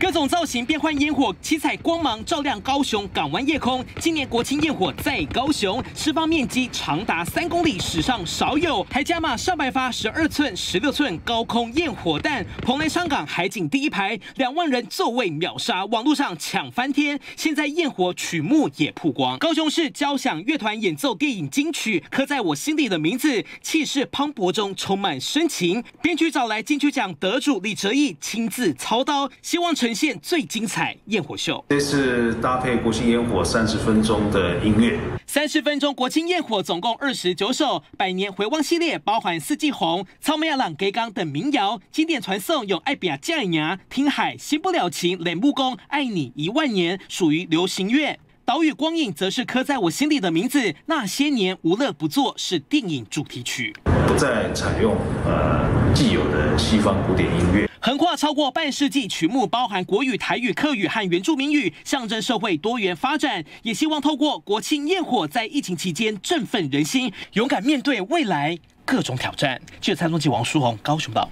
各种造型变换烟火，七彩光芒照亮高雄港湾夜空。今年国庆焰火在高雄，释放面积长达三公里，史上少有，还加码上百发十二寸、十六寸高空焰火弹。蓬莱商港海景第一排，两万人座位秒杀，网络上抢翻天。现在焰火曲目也曝光，高雄市交响乐团演奏电影金曲，刻在我心底的名字，气势磅礴中充满深情。编剧找来金曲奖得主李哲毅亲自操刀，希望成呈现最精彩焰火秀。这是搭配国庆烟火三十分钟的音乐，三十分钟国庆焰火总共二十九首，百年回望系列包含四季红、草莓亚朗给港等民谣，经典传颂有爱比亚酱牙、听海、新不了情、雷木工、爱你一万年，属于流行乐。岛屿光影则是刻在我心里的名字，那些年无乐不作是电影主题曲。不再采用呃既有的西方古典音乐，横跨超过半世纪，曲目包含国语、台语、客语和原住民语，象征社会多元发展。也希望透过国庆焰火，在疫情期间振奋人心，勇敢面对未来各种挑战。记者蔡宗吉、王书红，高雄报。